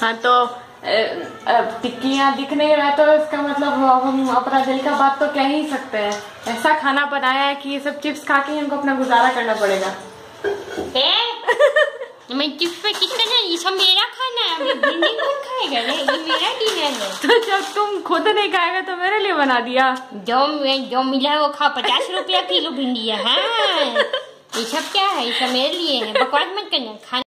हाँ तो टिक्कियाँ दिख नहीं रहा तो इसका मतलब हम अपना दिल का बात तो कह ही सकते हैं। ऐसा खाना बनाया है कि ये सब चिप्स खा के हमको अपना गुजारा करना पड़ेगा। मैं चिप्स पे कितना ये सब मेरा खाना है अभी कौन खाएगा रे? ये मेरा डिनर है। तो जब तुम खुद नहीं खाएगा तो मेरे लिए बना दिया। जो मैं जो मिला है वो खा पचास रुपया किलो भिंडी है हाँ। ये सब क्या है? ये सब मेरे लिए है बकवास मत करना खाना